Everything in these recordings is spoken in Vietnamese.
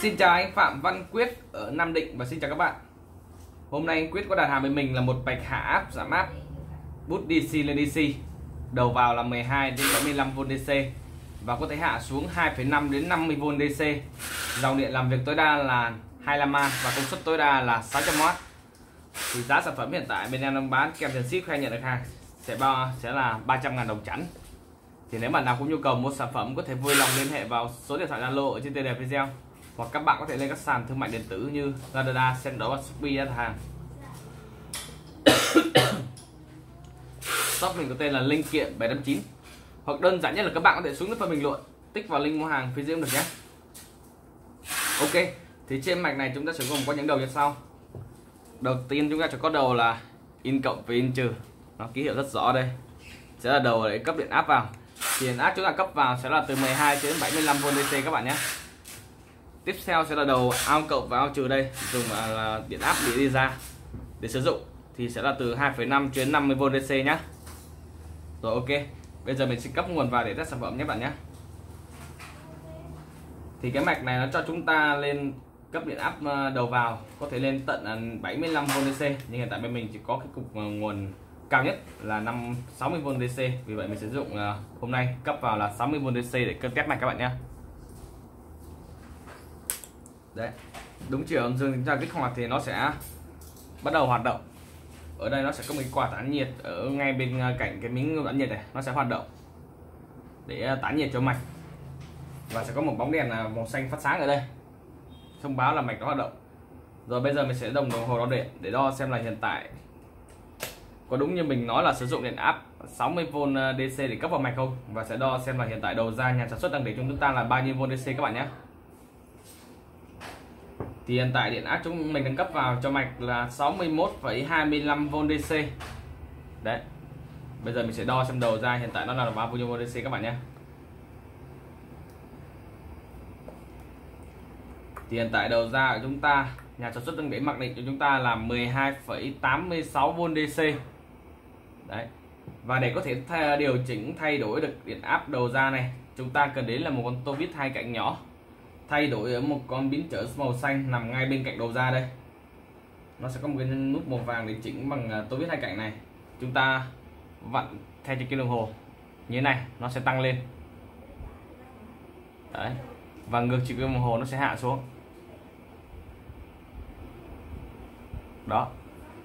Xin chào anh Phạm Văn Quyết ở Nam Định và xin chào các bạn. Hôm nay anh Quyết có đặt hàng với mình là một bạch hạ áp giảm áp bút DC lên DC đầu vào là 12 đến 75V DC và có thể hạ xuống 2,5 đến 50V DC dòng điện làm việc tối đa là 25A và công suất tối đa là 600W thì giá sản phẩm hiện tại bên em đang bán kèm tiền ship khai nhận được hàng sẽ bao sẽ là 300.000 đồng chẵn. Thì nếu bạn nào có nhu cầu mua sản phẩm có thể vui lòng liên hệ vào số điện thoại Zalo ở trên tên đề video hoặc các bạn có thể lên các sàn thương mại điện tử như Lazada, Sendor và Shopee đặt hàng shop mình có tên là linh kiện 759 hoặc đơn giản nhất là các bạn có thể xuống phần bình luận. Tích vào link mua hàng phía dưới được nhé. Ok thì trên mạch này chúng ta sẽ gồm có những đầu như sau. Đầu tiên chúng ta sẽ có đầu là in cộng với in trừ. Nó ký hiệu rất rõ đây. Sẽ là đầu để cấp điện áp vào. Thì điện áp chúng ta cấp vào sẽ là từ 12 đến 75V DC các bạn nhé tiếp theo sẽ là đầu ao cộng và ao trừ đây. Dùng à, là điện áp để đi ra để sử dụng. Thì sẽ là từ 2,5 đến 50V DC nhé rồi ok. Bây giờ mình sẽ cấp nguồn vào để test sản phẩm nhé bạn nhé. Thì cái mạch này nó cho chúng ta lên cấp điện áp à, đầu vào có thể lên tận à, 75V DC nhưng hiện tại bên mình chỉ có cái cục nguồn cao nhất là 5 60V DC vì vậy mình sử dụng hôm nay cấp vào là 60V DC để cân test mạch các bạn nhé đấy. Đúng chiều, âm dương chúng ta kích hoạt thì nó sẽ bắt đầu hoạt động. Ở đây nó sẽ có một cái quạt tản nhiệt ở ngay bên à, cạnh cái miếng tản nhiệt này, nó sẽ hoạt động để à, tản nhiệt cho mạch. Và sẽ có một bóng đèn à, màu xanh phát sáng ở đây. Thông báo là mạch nó hoạt động. Rồi bây giờ mình sẽ đồng đồng hồ đo điện để đo xem là hiện tại có đúng như mình nói là sử dụng điện áp 60V DC để cấp vào mạch không? Và sẽ đo xem là hiện tại đầu ra nhà sản xuất đang để chúng ta là bao nhiêu V DC các bạn nhé thì hiện tại điện áp chúng mình đang cấp vào cho mạch là 61,25V DC đấy. Bây giờ mình sẽ đo xem đầu ra hiện tại nó là bao nhiêu V DC các bạn nhé. Thì hiện tại đầu ra của chúng ta nhà sản xuất đang để mặc định cho chúng ta là 12,86V DC đấy. Và để có thể thay, điều chỉnh thay đổi được điện áp đầu ra này chúng ta cần đến là một con tô vít hai cạnh nhỏ thay đổi ở một con biến trở màu xanh nằm ngay bên cạnh đầu ra đây. Nó sẽ có một cái nút màu vàng để chỉnh bằng à, tôi biết hai cạnh này. Chúng ta vặn theo trên cái đồng hồ. Như thế này nó sẽ tăng lên. Đấy. Và ngược chiều kim đồng hồ nó sẽ hạ xuống. Đó.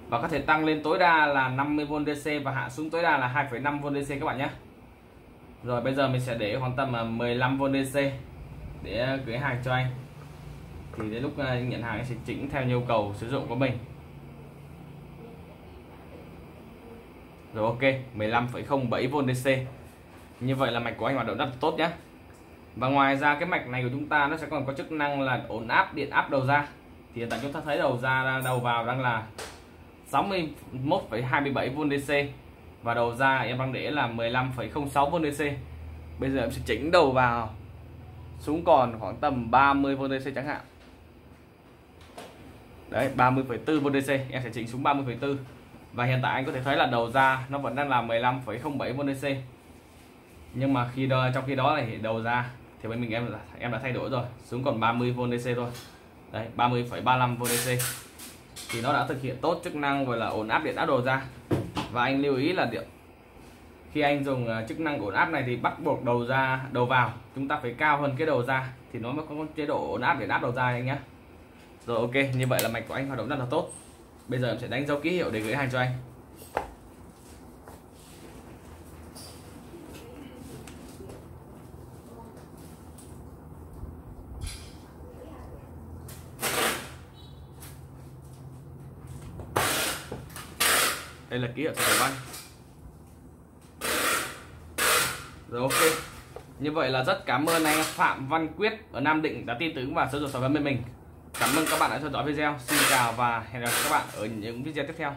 Và có thể tăng lên tối đa là 50V DC và hạ xuống tối đa là 2,5V DC các bạn nhé. Rồi bây giờ mình sẽ để khoảng tầm à, 15V DC để gửi hàng cho anh. Thì đến lúc à, nhận hàng anh sẽ chỉnh theo nhu cầu sử dụng của mình. Rồi ok 15,07V DC như vậy là mạch của anh hoạt động rất là tốt nhé và ngoài ra cái mạch này của chúng ta nó sẽ còn có chức năng là ổn áp điện áp đầu ra. Thì hiện tại chúng ta thấy đầu ra đầu vào đang là 61,27V DC và đầu ra em đang để là 15,06V DC bây giờ em sẽ chỉnh đầu vào xuống còn khoảng tầm 30 VDC chẳng hạn. Đấy 30,4 VDC em sẽ chỉnh xuống 30,4 và hiện tại anh có thể thấy là đầu ra nó vẫn đang là 15,07 VDC nhưng mà khi đó, trong khi đó thì đầu ra thì bên mình em em đã thay đổi rồi. Xuống còn 30 VDC thôi. Đấy 30,35 VDC thì nó đã thực hiện tốt chức năng gọi là ổn áp điện áp đầu ra. Và anh lưu ý là điện khi anh dùng ờ, chức năng ổn áp này thì bắt buộc đầu ra, đầu vào. Chúng ta phải cao hơn cái đầu ra thì nó mới có chế độ ổn áp để áp đầu ra anh nhé rồi, ok, như vậy là mạch của anh hoạt động rất là tốt. Bây giờ em sẽ đánh dấu ký hiệu để gửi hàng cho anh. Đây là ký hiệu của văn. Rồi, ok. Như vậy là rất cảm ơn anh Phạm Văn Quyết ở Nam Định đã tin tưởng và sử dụng sản phẩm bên mình. Cảm ơn các bạn đã theo dõi video. Xin chào và hẹn gặp các bạn ở những video tiếp theo.